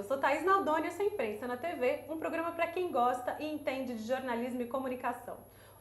Eu sou Thaís Naldoni, essa é Imprensa na TV, um programa para quem gosta e entende de jornalismo e comunicação.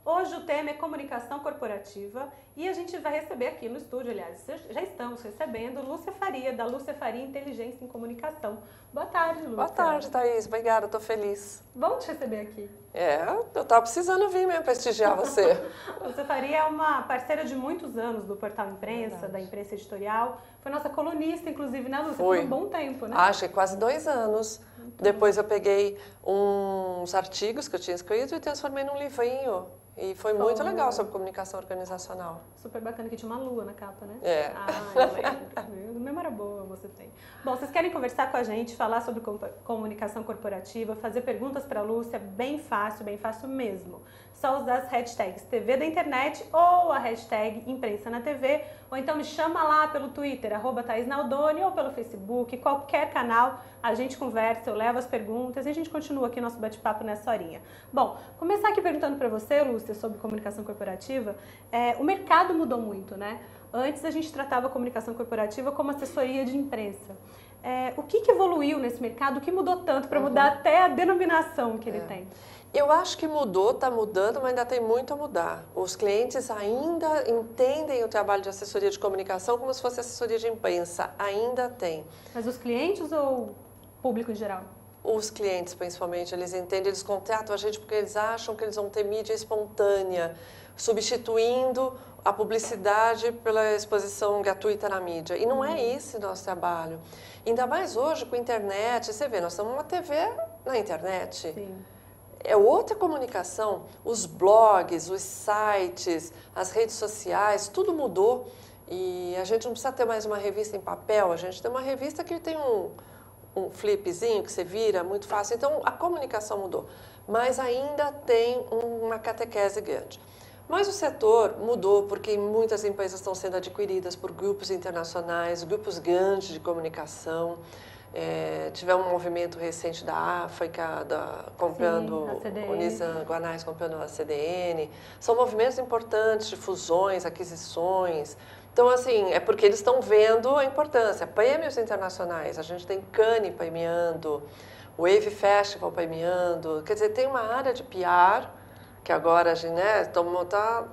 Hoje o tema é comunicação corporativa e a gente vai receber aqui no estúdio, aliás, já estamos recebendo Lúcia Faria, da Lúcia Faria Inteligência em Comunicação. Boa tarde, Lúcia. Boa tarde, Thaís. Obrigada, estou feliz. Bom te receber aqui. É, eu estava precisando vir mesmo prestigiar você. Lúcia Faria é uma parceira de muitos anos do Portal Imprensa, Verdade. da imprensa editorial. Foi nossa colunista, inclusive, né, Lúcia? Foi. Por um bom tempo, né? Acho que quase dois anos. Então... Depois eu peguei uns artigos que eu tinha escrito e transformei num livrinho e foi muito legal sobre comunicação organizacional. Super bacana, que tinha uma lua na capa, né? É. Ah, eu lembro. Memória boa você tem. Bom, vocês querem conversar com a gente, falar sobre comunicação corporativa, fazer perguntas para a Lúcia, bem fácil, bem fácil mesmo. Só usar as hashtags TV da internet ou a hashtag Imprensa na TV, ou então me chama lá pelo Twitter, arroba Thaís Naldoni, ou pelo Facebook, qualquer canal, a gente conversa, eu levo as perguntas e a gente continua aqui nosso bate-papo nessa horinha. Bom, começar aqui perguntando para você, Lúcia, sobre comunicação corporativa, é, o mercado mudou muito, né? Antes a gente tratava a comunicação corporativa como assessoria de imprensa. É, o que, que, evoluiu nesse mercado? O que mudou tanto para mudar uhum. até a denominação que ele é. tem? Eu acho que mudou, está mudando, mas ainda tem muito a mudar. Os clientes ainda entendem o trabalho de assessoria de comunicação como se fosse assessoria de imprensa. Ainda tem. Mas os clientes ou público em geral? os clientes, principalmente, eles entendem, eles contratam a gente porque eles acham que eles vão ter mídia espontânea, substituindo a publicidade pela exposição gratuita na mídia. E não é uhum. esse nosso trabalho. Ainda mais hoje com a internet, você vê, nós estamos numa TV na internet. Sim. É outra comunicação. Os blogs, os sites, as redes sociais, tudo mudou. E a gente não precisa ter mais uma revista em papel, a gente tem uma revista que tem um, um flipzinho que você vira muito fácil. Então a comunicação mudou, mas ainda tem uma catequese grande. Mas o setor mudou porque muitas empresas estão sendo adquiridas por grupos internacionais, grupos grandes de comunicação. É, tivemos um movimento recente da África, da, comprando Sim, o Nissan Guanais comprando a CDN. São movimentos importantes de fusões, aquisições. Então, assim, é porque eles estão vendo a importância. Prêmios internacionais, a gente tem Cannes premiando, Wave Festival premiando. Quer dizer, tem uma área de PR que agora a gente né, está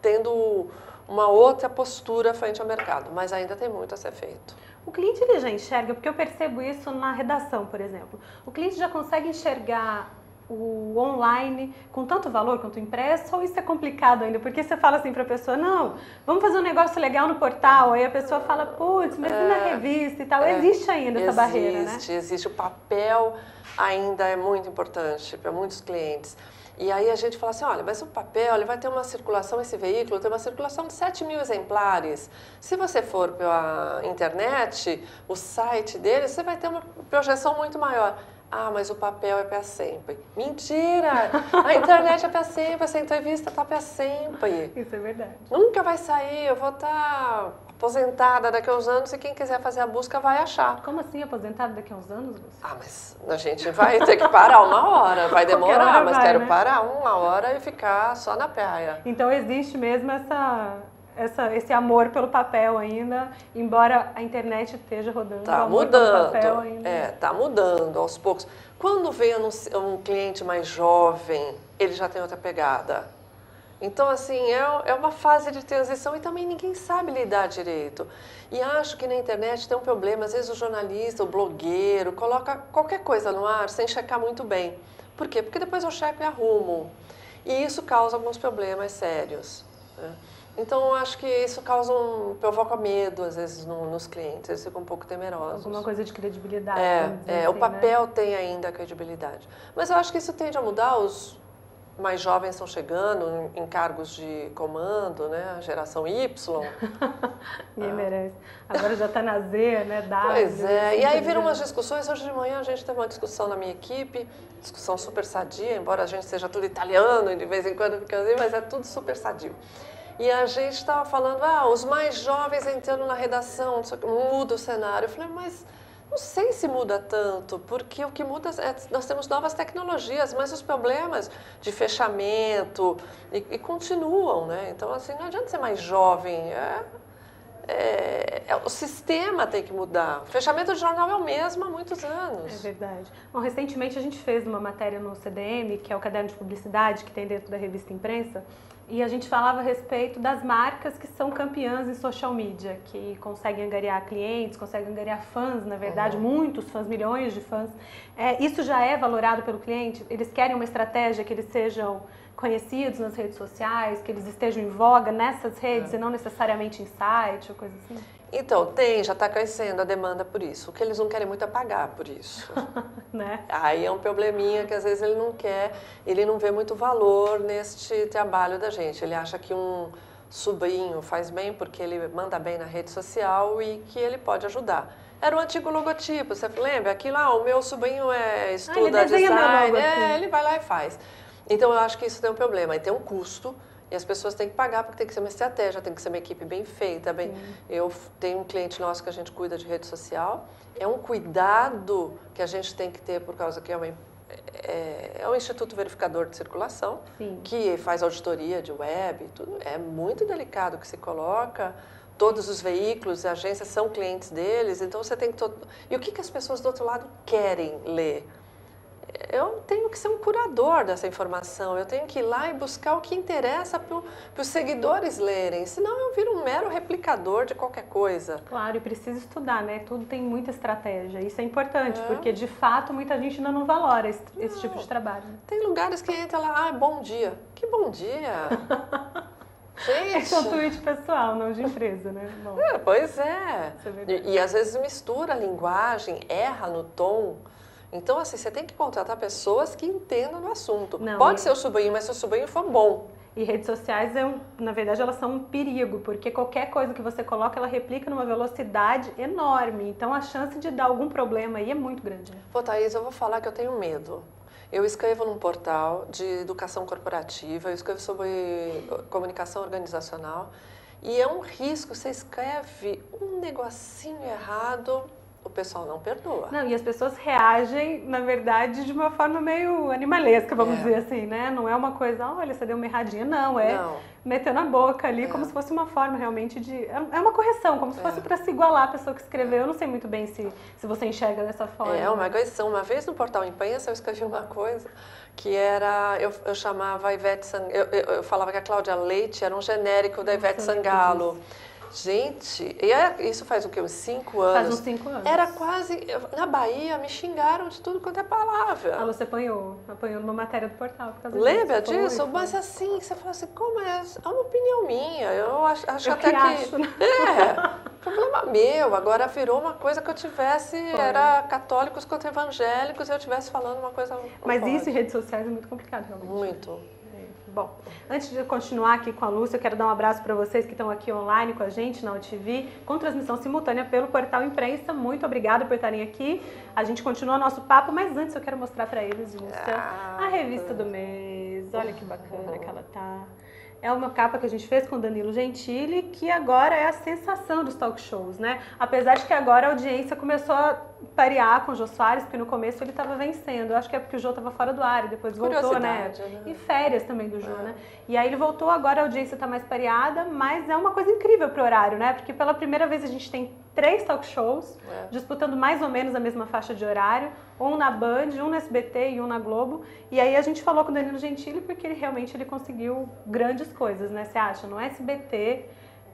tendo uma outra postura frente ao mercado, mas ainda tem muito a ser feito. O cliente ele já enxerga, porque eu percebo isso na redação, por exemplo. O cliente já consegue enxergar o online com tanto valor quanto o impresso ou isso é complicado ainda? Porque você fala assim para a pessoa, não, vamos fazer um negócio legal no portal, aí a pessoa fala, putz, mas é, e na revista e tal? É, existe ainda essa existe, barreira, né? Existe, existe. O papel ainda é muito importante para muitos clientes. E aí a gente fala assim, olha, mas o papel ele vai ter uma circulação, esse veículo tem uma circulação de 7 mil exemplares. Se você for pela internet, o site dele, você vai ter uma projeção muito maior. Ah, mas o papel é para sempre. Mentira! A internet é para sempre, essa entrevista está para sempre. Isso é verdade. Nunca vai sair, eu vou estar tá aposentada daqui a uns anos e quem quiser fazer a busca vai achar. Como assim aposentada daqui a uns anos, Lúcia? Ah, mas a gente vai ter que parar uma hora, vai demorar, mas vai, quero né? parar uma hora e ficar só na praia. Então existe mesmo essa essa, esse amor pelo papel ainda, embora a internet esteja rodando. Tá mudando. É, tá mudando aos poucos. Quando vem um, um, cliente mais jovem, ele já tem outra pegada. Então, assim, é, é uma fase de transição e também ninguém sabe lidar direito. E acho que na internet tem um problema, às vezes o jornalista, o blogueiro, coloca qualquer coisa no ar sem checar muito bem. Por quê? Porque depois eu checo e arrumo. E isso causa alguns problemas sérios. Né? Então, acho que isso causa um, provoca medo, às vezes, no, nos clientes. Eles ficam um pouco temerosos. Alguma coisa de credibilidade. É, é assim, o papel né? tem ainda a credibilidade. Mas eu acho que isso tende a mudar. Os mais jovens estão chegando em cargos de comando, né? A geração Y. Ninguém ah. merece. Agora já está na Z, né? W, pois é. E aí viram umas discussões. Hoje de manhã a gente teve uma discussão na minha equipe, discussão super sadia, embora a gente seja tudo italiano e de vez em quando fica assim, mas é tudo super sadio. E a gente estava falando, ah, os mais jovens entrando na redação, muda o cenário. Eu falei, mas não sei se muda tanto, porque o que muda é nós temos novas tecnologias, mas os problemas de fechamento e, e continuam, né? Então, assim, não adianta ser mais jovem. É, é, é, o sistema tem que mudar. O fechamento do jornal é o mesmo há muitos anos. É verdade. Bom, recentemente a gente fez uma matéria no CDM, que é o caderno de publicidade que tem dentro da revista Imprensa, e a gente falava a respeito das marcas que são campeãs em social media, que conseguem angariar clientes, conseguem angariar fãs, na verdade, uhum. muitos fãs, milhões de fãs. É, isso já é valorado pelo cliente? Eles querem uma estratégia que eles sejam conhecidos nas redes sociais, que eles estejam em voga nessas redes é. e não necessariamente em site ou coisa assim? Então, tem, já está crescendo a demanda por isso. O que eles não querem muito é pagar por isso. né? Aí é um probleminha que às vezes ele não quer, ele não vê muito valor neste trabalho da gente. Ele acha que um sobrinho faz bem porque ele manda bem na rede social e que ele pode ajudar. Era o um antigo logotipo, você lembra? Aquilo, ah, o meu sobrinho é, estuda ah, design, é, ele vai lá e faz. Então eu acho que isso tem um problema, e tem um custo e as pessoas têm que pagar porque tem que ser uma estratégia, tem que ser uma equipe bem feita. Bem, eu tenho um cliente nosso que a gente cuida de rede social. É um cuidado que a gente tem que ter por causa que é uma é, é o Instituto Verificador de Circulação, Sim. que faz auditoria de web, tudo. É muito delicado que se coloca. Todos os veículos e agências são clientes deles, então você tem que. Todo... E o que, que as pessoas do outro lado querem ler? Eu tenho que ser um curador dessa informação, eu tenho que ir lá e buscar o que interessa para os seguidores lerem, senão eu viro um mero replicador de qualquer coisa. Claro, e precisa estudar, né? Tudo tem muita estratégia, isso é importante, é. porque de fato muita gente ainda não valora esse, não. esse tipo de trabalho. Tem lugares que entra lá, ah, bom dia. Que bom dia! Gente. Esse é um tweet pessoal, não de empresa, né? É, pois é. é e, e às vezes mistura a linguagem, erra no tom. Então, assim, você tem que contratar pessoas que entendam do assunto. Não, Pode ser o sobrinho, mas se o sobrinho for bom. E redes sociais, é um, na verdade, elas são um perigo, porque qualquer coisa que você coloca, ela replica numa velocidade enorme. Então, a chance de dar algum problema aí é muito grande. Pô, Thaís, eu vou falar que eu tenho medo. Eu escrevo num portal de educação corporativa, eu escrevo sobre comunicação organizacional, e é um risco, você escreve um negocinho errado, o pessoal não perdoa. Não, e as pessoas reagem, na verdade, de uma forma meio animalesca, vamos é. dizer assim, né? Não é uma coisa, olha, você deu uma erradinha, não, é não. meter na boca ali, é. como se fosse uma forma realmente de. É, é uma correção, como se fosse é. para se igualar a pessoa que escreveu. Eu não sei muito bem se, se você enxerga dessa forma. É, uma correção. Uma vez no portal imprensa eu escrevi uma coisa que era, eu, eu chamava a Ivete Sangalo, eu, eu, eu, falava que a Cláudia Leite era um genérico da Ivete Sangalo. Gente, é, isso faz o quê? Uns cinco anos? Faz uns cinco anos. Era quase. Na Bahia me xingaram de tudo quanto é palavra. Ah, você apanhou. Apanhou numa matéria do portal. Por causa Lembra disso? disso? Mas assim, você fala assim, como é? É uma opinião minha. Eu acho, acho eu até que. Acho, né? É. problema meu. Agora virou uma coisa que eu tivesse. Foi. Era católicos contra evangélicos e eu estivesse falando uma coisa. Mas pode. isso em redes sociais é muito complicado, realmente. Muito. Bom, antes de continuar aqui com a Lúcia, eu quero dar um abraço para vocês que estão aqui online com a gente na UTV, com transmissão simultânea pelo portal Imprensa. Muito obrigada por estarem aqui. A gente continua nosso papo, mas antes eu quero mostrar para eles, Lúcia, a revista do mês. Olha que bacana que ela tá. É uma capa que a gente fez com Danilo Gentili, que agora é a sensação dos talk shows, né? Apesar de que agora a audiência começou a parear com o Jô Soares, porque no começo ele estava vencendo. Eu acho que é porque o Jô estava fora do ar e depois voltou, né? né? E férias também do Jô, é. né? E aí ele voltou, agora a audiência está mais pareada, mas é uma coisa incrível pro horário, né? Porque pela primeira vez a gente tem três talk shows é. disputando mais ou menos a mesma faixa de horário, um na Band, um no SBT e um na Globo. E aí a gente falou com o Danilo Gentili porque ele realmente ele conseguiu grandes coisas, né? Você acha? No SBT,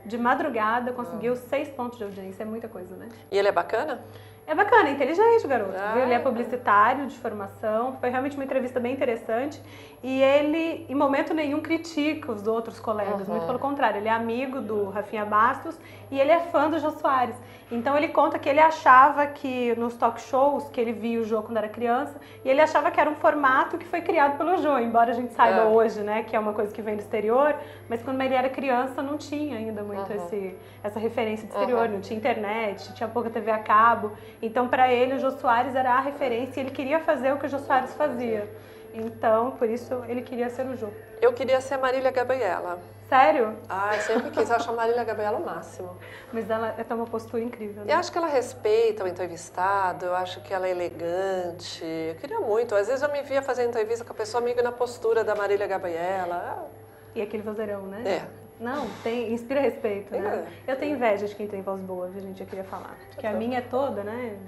de madrugada, conseguiu seis pontos de audiência, é muita coisa, né? E ele é bacana? É bacana, é inteligente o garoto. Ah, Ele é publicitário de formação, foi realmente uma entrevista bem interessante. E ele, em momento nenhum, critica os outros colegas, uhum. muito pelo contrário, ele é amigo do Rafinha Bastos e ele é fã do Jô Soares. Então ele conta que ele achava que nos talk shows, que ele via o Jô quando era criança, e ele achava que era um formato que foi criado pelo Jô, embora a gente saiba é. hoje, né, que é uma coisa que vem do exterior, mas quando ele era criança não tinha ainda muito uhum. esse, essa referência do exterior, uhum. não tinha internet, tinha pouca TV a cabo. Então para ele o Jô Soares era a referência e ele queria fazer o que o Jô Soares fazia. Então, por isso, ele queria ser o Jô. Eu queria ser a Marília Gabriela. Sério? Ah, eu sempre quis. Eu acho a Marília Gabriela o máximo. Mas ela tem uma postura incrível, né? Eu acho que ela respeita o entrevistado, eu acho que ela é elegante. Eu queria muito. Às vezes eu me via fazendo entrevista com a pessoa amiga na postura da Marília Gabriela. E aquele vozeirão, né? É. Não, tem, inspira respeito, né? É. Eu tenho inveja de quem tem voz boa, viu, gente? Eu queria falar. Porque a minha é toda, né?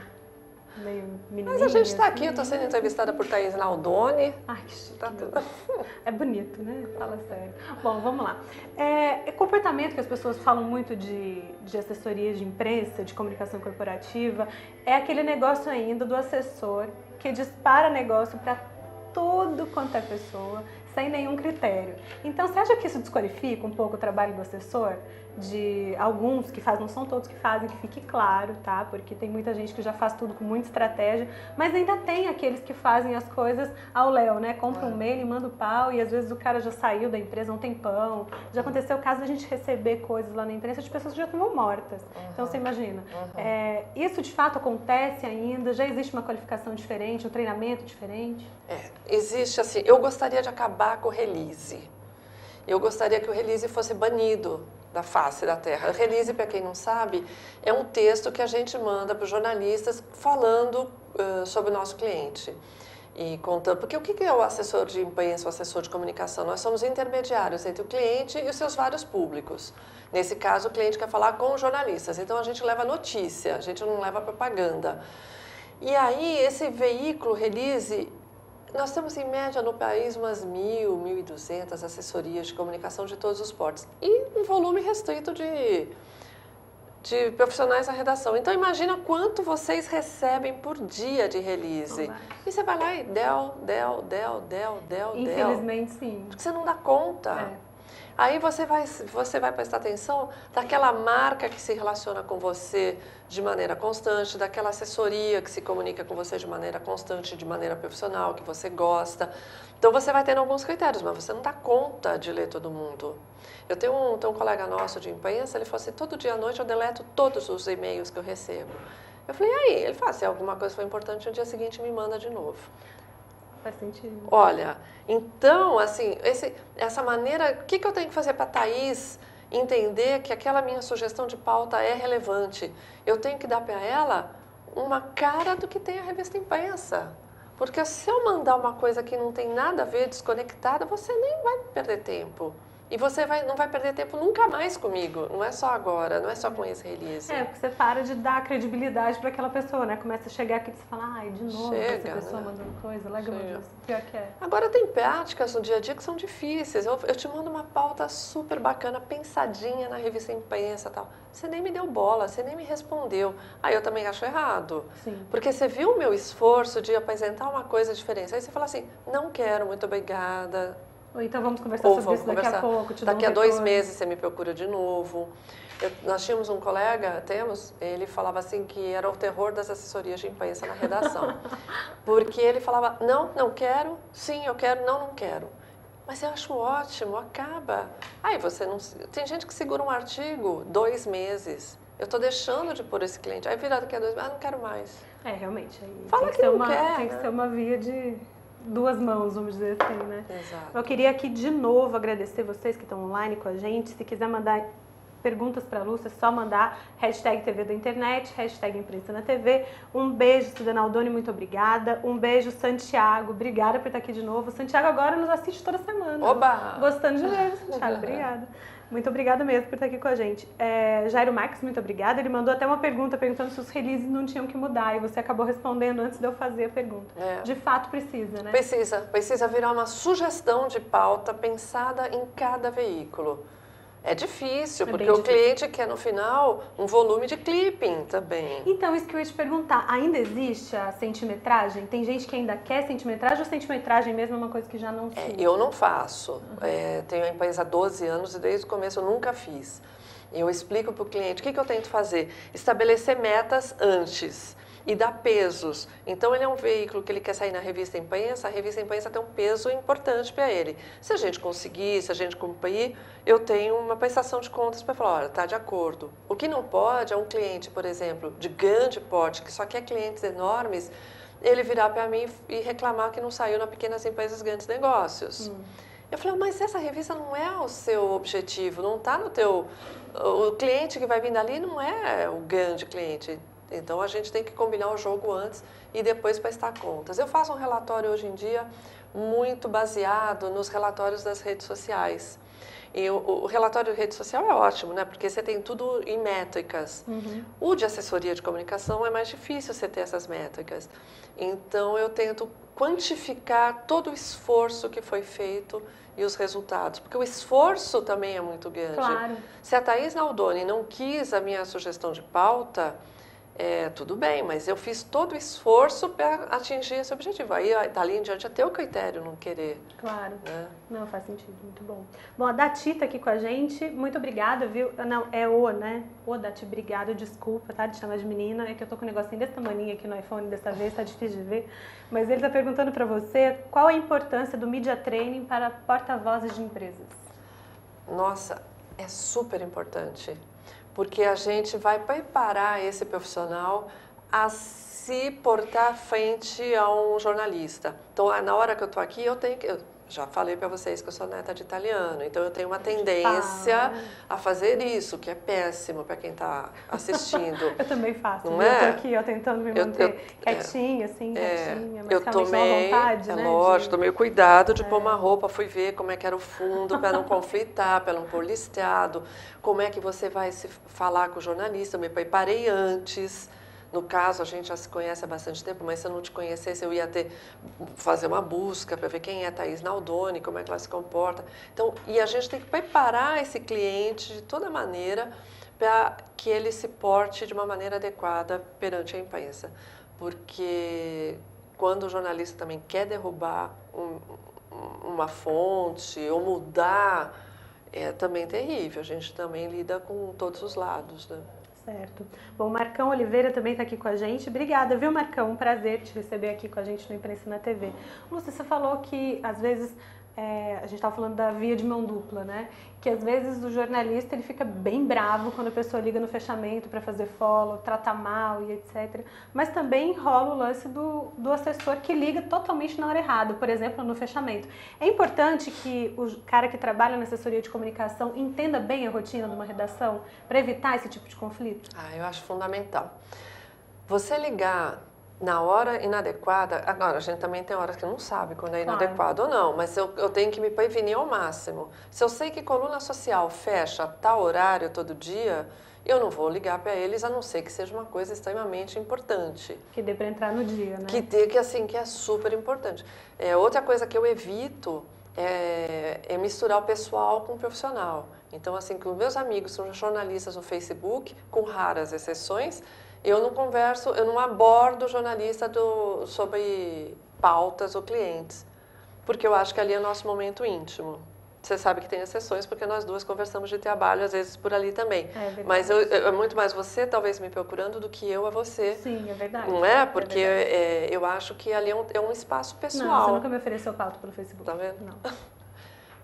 Meio menininha. Mas a gente está assim. aqui, eu estou sendo entrevistada por Thaís Naldoni. Ai, que chique. Tá tudo. É bonito, né? Fala sério. Bom, vamos lá. É, é comportamento que as pessoas falam muito de, de assessoria de imprensa, de comunicação corporativa, é aquele negócio ainda do assessor que dispara negócio para todo quanto é pessoa, sem nenhum critério. Então, você acha que isso desqualifica um pouco o trabalho do assessor? De alguns que fazem, não são todos que fazem, que fique claro, tá? Porque tem muita gente que já faz tudo com muita estratégia, mas ainda tem aqueles que fazem as coisas ao léu, né? Compra um mail e manda o pau e às vezes o cara já saiu da empresa um tempão. Já aconteceu o caso da gente receber coisas lá na imprensa de pessoas que já estavam mortas. Então, você imagina. É, isso de fato acontece ainda? Já existe uma qualificação diferente, um treinamento diferente? É, existe assim, eu gostaria de acabar com o release. Eu gostaria que o release fosse banido da face da Terra. Release, para quem não sabe, é um texto que a gente manda para os jornalistas falando uh, sobre o nosso cliente. E contando, porque o que é o assessor de imprensa, o assessor de comunicação? Nós somos intermediários entre o cliente e os seus vários públicos. Nesse caso, o cliente quer falar com os jornalistas, então a gente leva notícia, a gente não leva propaganda. E aí, esse veículo release nós temos em média no país umas mil, mil e duzentas assessorias de comunicação de todos os portos e um volume restrito de, de profissionais da redação. Então imagina quanto vocês recebem por dia de release. E você vai lá e del, del, del, del, del, del. Infelizmente, sim. Porque você não dá conta. É. Aí você vai, você vai prestar atenção daquela marca que se relaciona com você de maneira constante, daquela assessoria que se comunica com você de maneira constante, de maneira profissional, que você gosta. Então você vai tendo alguns critérios, mas você não dá conta de ler todo mundo. Eu tenho um, tenho um colega nosso de imprensa, ele falou assim, todo dia à noite eu deleto todos os e-mails que eu recebo. Eu falei, aí? Ele fala, se alguma coisa foi importante, no dia seguinte me manda de novo. Faz sentido. Olha, então, assim, esse, essa maneira, o que, que eu tenho que fazer para a Thaís entender que aquela minha sugestão de pauta é relevante? Eu tenho que dar para ela uma cara do que tem a revista imprensa. Porque se eu mandar uma coisa que não tem nada a ver, desconectada, você nem vai perder tempo. E você vai, não vai perder tempo nunca mais comigo. Não é só agora, não é só com esse release. É, porque você para de dar credibilidade para aquela pessoa, né? Começa a chegar aqui e você fala, ai, de novo Chega, essa pessoa né? mandando coisa, larga Chega. disso. Pior que é. Agora tem práticas no dia a dia que são difíceis. Eu, eu te mando uma pauta super bacana, pensadinha na revista imprensa e tal. Você nem me deu bola, você nem me respondeu. Aí eu também acho errado. Sim. Porque você viu o meu esforço de apresentar uma coisa diferente. Aí você fala assim, não quero, muito obrigada. Ou então vamos conversar Ou sobre vamos isso daqui conversar. a pouco. Te Daqui um a dois retorno. meses você me procura de novo. Eu- nós tínhamos um colega, temos, ele falava assim que era o terror das assessorias de imprensa na redação. Porque ele falava, não, não quero, sim, eu quero, não, não quero. Mas eu acho ótimo, acaba. Aí você não. Tem gente que segura um artigo dois meses. Eu estou deixando de pôr esse cliente. Aí vira daqui a dois meses, ah, não quero mais. É, realmente. Aí Fala tem que ser não uma, quer, Tem que né? ser uma via de duas mãos, vamos dizer assim, né? Exato. Eu queria aqui de novo agradecer vocês que estão online com a gente. Se quiser mandar perguntas para a Lúcia, é só mandar hashtag TV da Internet, hashtag Imprensa na TV. Um beijo, Cidana Aldoni, muito obrigada. Um beijo, Santiago, obrigada por estar aqui de novo. Santiago agora nos assiste toda semana. Oba! Gostando de ver, Santiago, obrigada. Muito obrigada mesmo por estar aqui com a gente. É, Jairo Marques, muito obrigada. Ele mandou até uma pergunta perguntando se os releases não tinham que mudar e você acabou respondendo antes de eu fazer a pergunta. É. De fato precisa, né? Precisa, precisa virar uma sugestão de pauta pensada em cada veículo. É difícil, É porque o difícil. cliente quer no final um volume de clipping também. Então, isso que eu ia te perguntar, ainda existe a centimetragem? Tem gente que ainda quer centimetragem ou centimetragem mesmo é uma coisa que já não se É, eu não faço. É, tenho a empresa há 12 anos e desde o começo eu nunca fiz. Eu explico para o cliente o que, que eu tento fazer. Estabelecer metas antes e dar pesos. Então, ele é um veículo que ele quer sair na revista imprensa, a revista imprensa tem um peso importante para ele. Se a gente conseguir, se a gente cumprir, eu tenho uma prestação de contas para falar, olha, está de acordo. O que não pode é um cliente, por exemplo, de grande porte, que só quer clientes enormes, ele virar para mim e reclamar que não saiu na Pequenas Empresas Grandes Negócios. Hum. Eu falei, mas essa revista não é o seu objetivo, não está no teu... O cliente que vai vir dali não é o grande cliente. Então a gente tem que combinar o jogo antes e depois prestar contas. Eu faço um relatório hoje em dia muito baseado nos relatórios das redes sociais. E o, o, relatório de rede social é ótimo, né? Porque você tem tudo em métricas. Uhum. O de assessoria de comunicação é mais difícil você ter essas métricas. Então eu tento quantificar todo o esforço que foi feito e os resultados, porque o esforço também é muito grande. Claro. Se a Thaís Naldoni não quis a minha sugestão de pauta, é, tudo bem, mas eu fiz todo o esforço para atingir esse objetivo. Aí, dali em diante, é teu critério não querer. Claro. Né? Não, faz sentido, muito bom. Bom, a Dati tá aqui com a gente, muito obrigada, viu? Não, é o, né? Ô, Dati, obrigada, desculpa, tá? De chamar de menina, é que eu tô com um negocinho desse tamanho aqui no iPhone dessa vez, tá difícil de ver. Mas ele tá perguntando para você qual a importância do Media Training para porta-vozes de empresas. Nossa, é super importante porque a gente vai preparar esse profissional a se portar frente a um jornalista. Então, na hora que eu estou aqui, eu tenho que. Já falei para vocês que eu sou neta de italiano, então eu tenho uma tendência ah. a fazer isso, que é péssimo para quem está assistindo. eu também faço. Não é? Eu tô aqui ó, tentando me manter eu, eu, quietinha, assim, é, quietinha, mas eu tomei, vontade, é né? Lógico, de... tomei cuidado de é. pôr uma roupa, fui ver como é que era o fundo para não conflitar, para não pôr listado, como é que você vai se falar com o jornalista, eu me preparei antes no caso, a gente já se conhece há bastante tempo, mas se eu não te conhecesse, eu ia ter fazer uma busca para ver quem é a Thaís Naldoni, como é que ela se comporta. Então, e a gente tem que preparar esse cliente de toda maneira para que ele se porte de uma maneira adequada perante a imprensa. Porque quando o jornalista também quer derrubar um, uma fonte ou mudar, é também terrível. A gente também lida com todos os lados, né? Certo. Bom, Marcão Oliveira também está aqui com a gente. Obrigada, viu, Marcão? Um prazer te receber aqui com a gente no Imprensa na TV. Lúcia, você falou que às vezes é, a gente estava falando da via de mão dupla, né? Que às vezes o jornalista ele fica bem bravo quando a pessoa liga no fechamento para fazer follow, trata mal e etc. Mas também rola o lance do, do assessor que liga totalmente na hora errada, por exemplo, no fechamento. É importante que o cara que trabalha na assessoria de comunicação entenda bem a rotina de uma redação para evitar esse tipo de conflito? Ah, eu acho fundamental. Você ligar na hora inadequada, agora a gente também tem horas que não sabe quando é inadequado claro. ou não, mas eu, eu tenho que me prevenir ao máximo. Se eu sei que coluna social fecha tal horário todo dia, eu não vou ligar para eles a não ser que seja uma coisa extremamente importante. Que dê para entrar no dia, né? Que dê, que assim, que é super importante. É, outra coisa que eu evito é, é misturar o pessoal com o profissional. Então, assim, com meus amigos são jornalistas no Facebook, com raras exceções, eu não converso, eu não abordo jornalista do, sobre pautas ou clientes, porque eu acho que ali é nosso momento íntimo. Você sabe que tem exceções, porque nós duas conversamos de trabalho, às vezes por ali também. É Mas eu, eu, é muito mais você, talvez, me procurando do que eu a você. Sim, é verdade. Não é? Porque é é, eu acho que ali é um, é um espaço pessoal. Não, você nunca me ofereceu pauta pelo Facebook. Tá vendo? Não.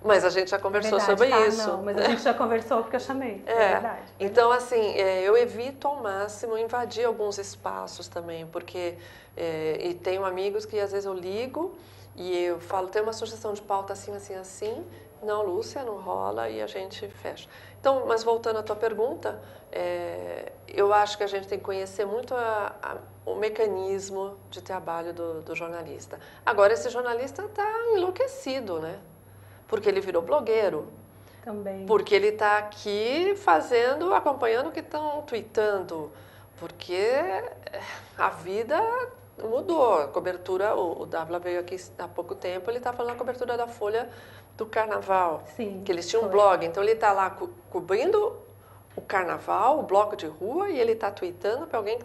Mas a gente já conversou verdade, sobre tá? isso. Não, mas a gente já conversou porque eu chamei. É, é verdade. Então, assim, é, eu evito ao máximo invadir alguns espaços também, porque é, e tenho amigos que às vezes eu ligo e eu falo, tem uma sugestão de pauta assim, assim, assim. Não, Lúcia, não rola e a gente fecha. Então, mas voltando à tua pergunta, é, eu acho que a gente tem que conhecer muito a, a, o mecanismo de trabalho do, do jornalista. Agora, esse jornalista está enlouquecido, né? Porque ele virou blogueiro. Também. Porque ele está aqui fazendo, acompanhando o que estão tweetando. Porque a vida mudou. A cobertura, o, o W veio aqui há pouco tempo, ele está falando a cobertura da Folha do Carnaval. Sim. Que eles tinham um blog. Então ele está lá co cobrindo o Carnaval, o bloco de rua, e ele está tweetando para alguém.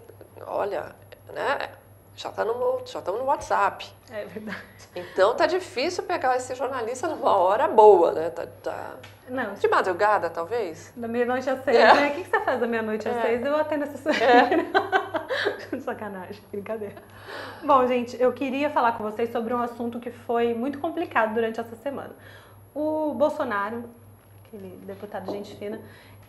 Olha, né? Já tá no, já estamos no WhatsApp. É verdade. Então tá difícil pegar esse jornalista numa hora boa, né? Tá, tá... Não. De madrugada, talvez? Da meia-noite às seis, é. né? O que, você faz da meia-noite às é. seis? Eu atendo essa é. Sacanagem, brincadeira. Bom, gente, eu queria falar com vocês sobre um assunto que foi muito complicado durante essa semana. O Bolsonaro, aquele deputado gente fina,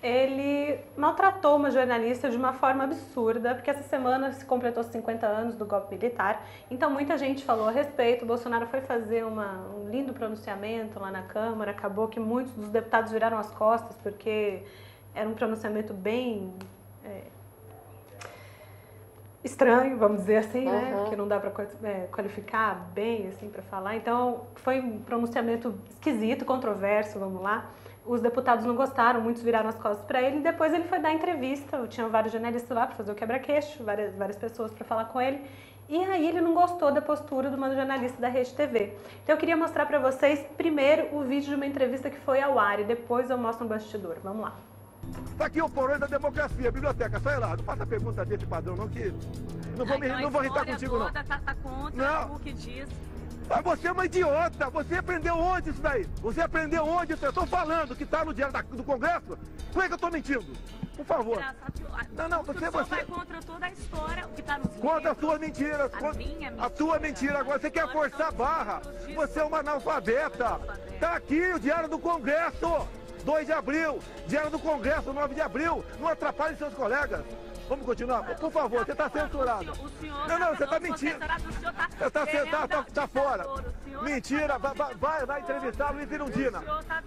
ele maltratou uma jornalista de uma forma absurda, porque essa semana se completou 50 anos do golpe militar, então muita gente falou a respeito. O Bolsonaro foi fazer uma, um lindo pronunciamento lá na Câmara, acabou que muitos dos deputados viraram as costas, porque era um pronunciamento bem é, estranho, vamos dizer assim, uhum. né? Porque não dá para é, qualificar bem assim para falar. Então foi um pronunciamento esquisito, controverso, vamos lá os deputados não gostaram, muitos viraram as costas para ele. E depois ele foi dar entrevista. Tinha vários jornalistas lá para fazer o quebra-queixo, várias, várias pessoas para falar com ele. E aí ele não gostou da postura de uma jornalista da Rede TV. Então eu queria mostrar para vocês primeiro o vídeo de uma entrevista que foi ao ar e depois eu mostro um bastidor. Vamos lá. Tá aqui o porão da democracia, biblioteca, sai lá. Não faça pergunta desse padrão, não, que. Não vou, me, não vou irritar contigo, não. Tá, tá contra não. o que diz mas você é uma idiota! Você aprendeu onde isso daí? Você aprendeu onde isso? Eu estou falando que está no diário do Congresso? Como é que eu estou mentindo? Por favor. Não, não, você, você... vai contra toda a história, o que está nos Contra as suas mentiras. A, minha mentira, a tua mentira. Agora você quer forçar a barra. Você é uma analfabeta. Está aqui o diário do Congresso. 2 de abril. Diário do Congresso, 9 de abril. Não atrapalhe seus colegas. Vamos continuar? Por favor, você está censurado. Não, não, você está mentindo. Você está tá, tá, tá fora. Mentira, vai, vai entrevistar Luiz Irundina.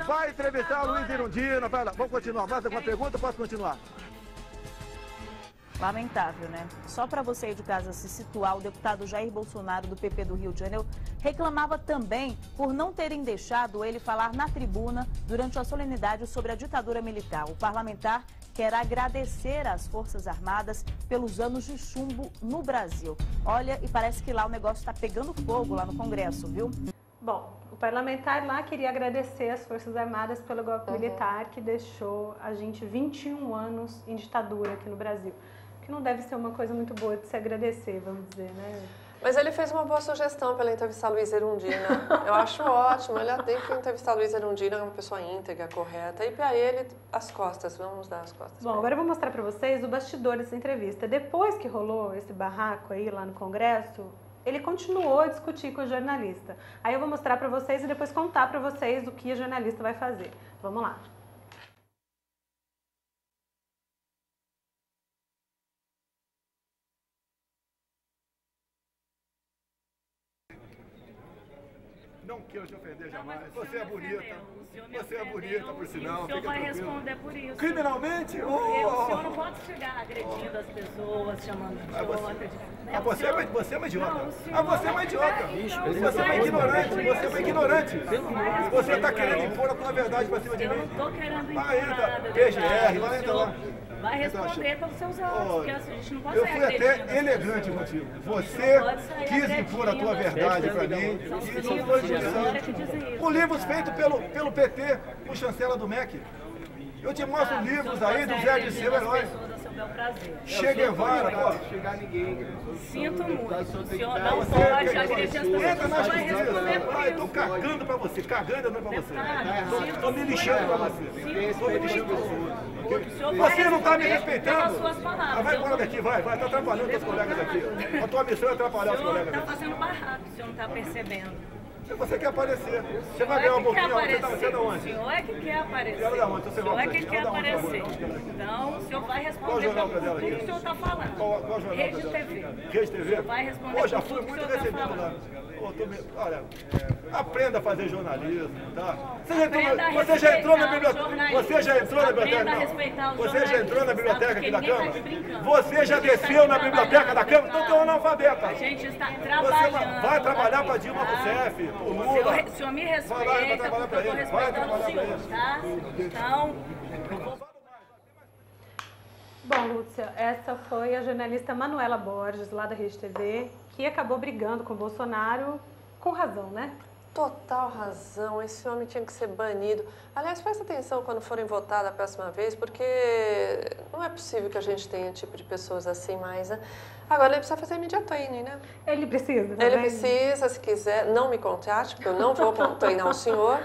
Vai entrevistar Luiz Irundina, vai lá. Vamos continuar. Mais alguma pergunta? Posso continuar? Lamentável, né? Só para você aí de casa se situar, o deputado Jair Bolsonaro, do PP do Rio de Janeiro, reclamava também por não terem deixado ele falar na tribuna durante a solenidade sobre a ditadura militar. O parlamentar quer agradecer às Forças Armadas pelos anos de chumbo no Brasil. Olha, e parece que lá o negócio está pegando fogo lá no Congresso, viu? Bom, o parlamentar lá queria agradecer às Forças Armadas pelo golpe uhum. militar que deixou a gente 21 anos em ditadura aqui no Brasil. Que não deve ser uma coisa muito boa de se agradecer, vamos dizer, né? Mas ele fez uma boa sugestão para entrevistar Luiz Erundina. Eu acho ótimo. Ele tem que entrevistar Luiz Erundina, é uma pessoa íntegra, correta. E para ele, as costas. Vamos dar as costas. Bom, agora eu vou mostrar para vocês o bastidor dessa entrevista. Depois que rolou esse barraco aí lá no Congresso, ele continuou a discutir com o jornalista. Aí eu vou mostrar para vocês e depois contar para vocês o que a jornalista vai fazer. Vamos lá. Não quero te ofender jamais. Não, você é bonita. Você é bonita, por sinal. O senhor vai responder por isso. Criminalmente? Oh. o senhor não pode chegar agredindo as pessoas, chamando de idiota. Ah, você, é, você é uma idiota. ah, você é uma idiota. Você é uma ignorante. Você é uma ignorante. Você está querendo impor a tua verdade para cima de mim. Eu não estou querendo impor vai, nada. PGR, vai entrar lá. Vai responder pelos seus atos, porque a gente não pode Eu fui até elegante contigo. Você quis impor a tua verdade para mim e não foi judicial. Com livros feitos pelo, pelo PT, o chancela do MEC. Eu te mostro livros aí do Zé de Seu Herói. Che Guevara, pô. Sinto muito. O senhor não pode agredir as pessoas. Entra na justiça. Tô cagando pra você. Cagando não é pra você. Tô, tô me lixando pra você. Tô me lixando pra você. Você não está me respeitando. Ah, vai embora daqui, vai, vai, está atrapalhando os colegas aqui. A tua missão é atrapalhar os colegas. Está fazendo barraco, o senhor não está percebendo. Você quer aparecer. Você vai ganhar um pouquinho. Você está sendo onde? O senhor é que quer aparecer. Ela da onde? O senhor é que quer aparecer. Então, o senhor vai responder pelo tudo que o senhor está falando. Qual, qual jornal Rede TV. Rede TV? O vai responder Pô, já fui muito tá recebido lá. Olha, aprenda a fazer jornalismo, tá? Você já entrou, você já entrou na biblioteca? Você já entrou na biblioteca? Você já entrou na biblioteca aqui da Câmara? Você já desceu na biblioteca da Câmara? Então tem um analfabeta. A gente está trabalhando. Você vai trabalhar para Dilma Rousseff, o Lula. O senhor me respeita, vai lá, vai porque eu estou respeitando o senhor, tá? Então... Bom, Lúcia, essa foi a jornalista Manuela Borges, lá da Rede TV, que acabou brigando com o Bolsonaro com razão, né? Total razão, esse homem tinha que ser banido. Aliás, presta atenção quando forem votar da próxima vez, porque não é possível que a gente tenha tipo de pessoas assim mais, né? Agora ele precisa fazer media training, né? Ele precisa, né? Ele precisa, se quiser, não me contrate, porque eu não vou treinar o senhor.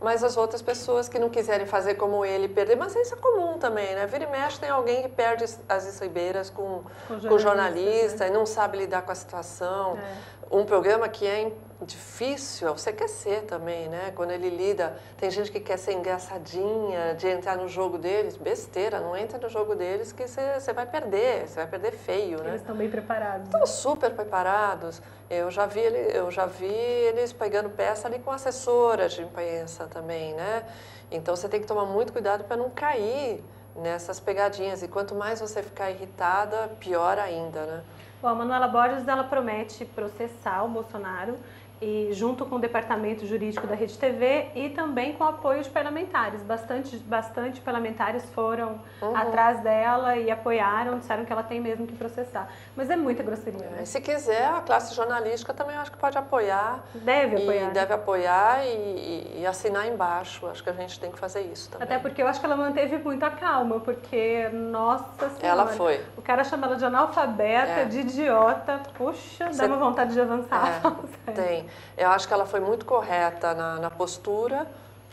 Mas as outras pessoas que não quiserem fazer como ele perder, mas isso é comum também, né? Vira e mexe, tem alguém que perde as estribeiras com, com, com jornalista, né? e não sabe lidar com a situação. É. Um programa que é difícil é o CQC também, né? Quando ele lida, tem gente que quer ser engraçadinha, de entrar no jogo deles, besteira, não entra no jogo deles que você vai perder, você vai perder feio, né? Eles estão bem preparados. Estão super preparados. Eu já vi ele, eu já vi eles pegando peça ali com assessora de imprensa também, né? Então você tem que tomar muito cuidado para não cair nessas pegadinhas. E quanto mais você ficar irritada, pior ainda, né? Bom, a Manuela Borges ela promete processar o Bolsonaro e junto com o departamento jurídico da Rede TV e também com apoio de parlamentares. Bastante, bastante parlamentares foram uhum. atrás dela e apoiaram, disseram que ela tem mesmo que processar. Mas é muita grosseria. É, né? Se quiser, a classe jornalística também acho que pode apoiar. Deve apoiar. Deve apoiar e, e, assinar embaixo. Acho que a gente tem que fazer isso também. Até porque eu acho que ela manteve muita calma, porque, nossa senhora. Ela foi. O cara chama ela de analfabeta, é. de idiota. Puxa, Você... dá uma vontade de avançar. É, tem. Eu acho que ela foi muito correta na, na postura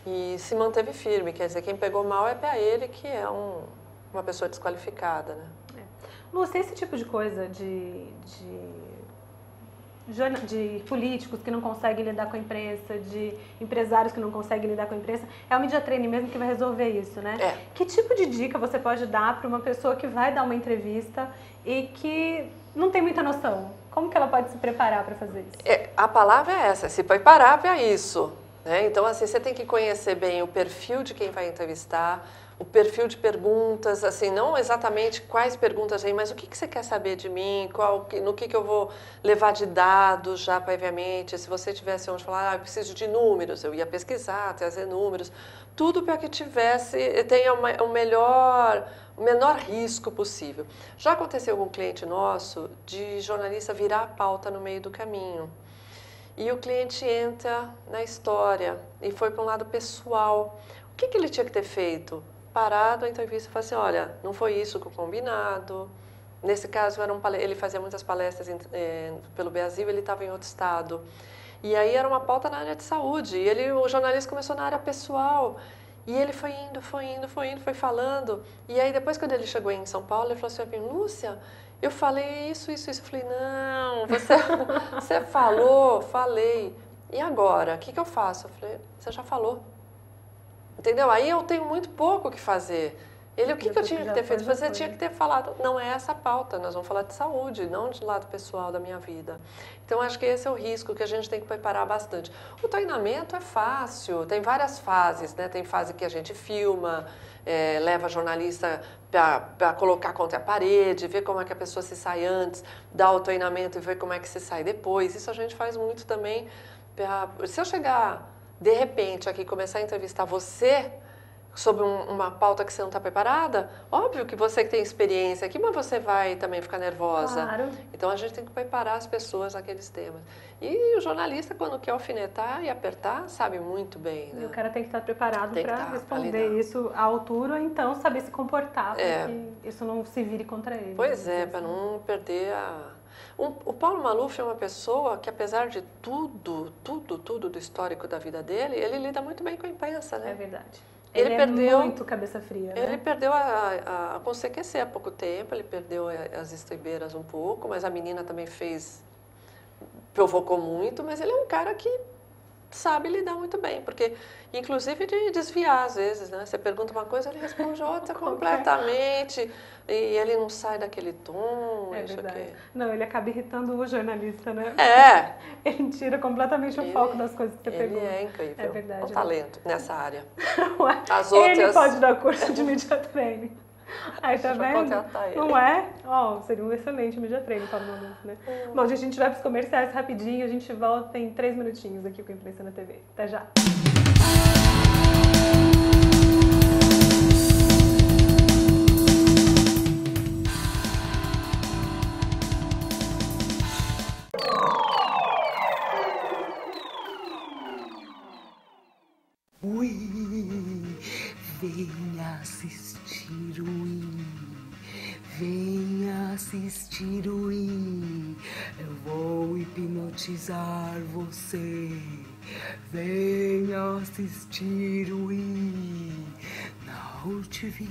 e se manteve firme. Quer dizer, quem pegou mal é para ele, que é um, uma pessoa desqualificada, né? É. Lúcia, esse tipo de coisa de, de, de, políticos que não conseguem lidar com a imprensa, de empresários que não conseguem lidar com a imprensa, é o media training mesmo que vai resolver isso, né? É. Que tipo de dica você pode dar para uma pessoa que vai dar uma entrevista e que não tem muita noção? Como que ela pode se preparar para fazer isso? É, a palavra é essa, se preparar para isso. Né? Então, assim, você tem que conhecer bem o perfil de quem vai entrevistar, o perfil de perguntas, assim, não exatamente quais perguntas vêm, mas o que, que você quer saber de mim, qual, no que, que eu vou levar de dados já previamente. Se você tivesse onde falar, ah, eu preciso de números, eu ia pesquisar, trazer números, tudo para que tivesse, tenha o melhor o menor risco possível. Já aconteceu com um cliente nosso de jornalista virar a pauta no meio do caminho. E o cliente entra na história e foi para um lado pessoal. O que, que ele tinha que ter feito? Parado a entrevista e falar assim: olha, não foi isso que o combinado. Nesse caso, era um, ele fazia muitas palestras eh, pelo Brasil, ele estava em outro estado. E aí era uma pauta na área de saúde. E ele, o jornalista começou na área pessoal. E ele foi indo, foi indo, foi indo, foi falando. E aí depois quando ele chegou em São Paulo, ele falou assim, Lúcia, eu falei isso, isso, isso. Eu falei, não, você, você falou, falei. E agora? O que, que eu faço? Eu falei, você já falou. Entendeu? Aí eu tenho muito pouco o que fazer. Ele, o que, que eu tinha que ter feito? Você tinha que ter falado, não é essa a pauta, nós vamos falar de saúde, não de lado pessoal da minha vida. Então, acho que esse é o risco que a gente tem que preparar bastante. O treinamento é fácil, tem várias fases, né? Tem fase que a gente filma, é, leva jornalista para colocar contra a parede, ver como é que a pessoa se sai antes, dá o treinamento e ver como é que se sai depois. Isso a gente faz muito também. Pra, se eu chegar, de repente, aqui começar a entrevistar você sobre um, uma pauta que você não está preparada, óbvio que você que tem experiência aqui, mas você vai também ficar nervosa. Claro. Então a gente tem que preparar as pessoas naqueles temas. E o jornalista, quando quer alfinetar e apertar, sabe muito bem. Né? E o cara tem que estar preparado para tá, responder isso à altura, então saber se comportar, para é. que isso não se vire contra ele. Pois é, para não perder a. o Paulo Maluf é uma pessoa que, apesar de tudo, tudo, tudo do histórico da vida dele, ele lida muito bem com a imprensa, né? É verdade. Ele, ele perdeu, é muito cabeça fria, né? Ele perdeu a, a, a, CQC há pouco tempo, ele perdeu as estribeiras um pouco, mas a menina também fez, provocou muito, mas ele é um cara que sabe lidar muito bem, porque inclusive de desviar às vezes, né? Você pergunta uma coisa, ele responde outra completamente e ele não sai daquele tom. É verdade. Não, ele acaba irritando o jornalista, né? É. Ele tira completamente ele, o foco das coisas que você ele pergunta. é incrível. É verdade. É um talento nessa área. As outras... Ele pode dar curso de media training. Aí tá vendo? Não é? Ó, oh, seria um excelente media training para o né? Hum. Bom, gente, a gente vai para os comerciais rapidinho, a gente volta em três minutinhos aqui com a Imprensa na TV. Até já! assistir Tirui. Venha assistir o I. Eu vou hipnotizar você. Venha assistir o I na UTV.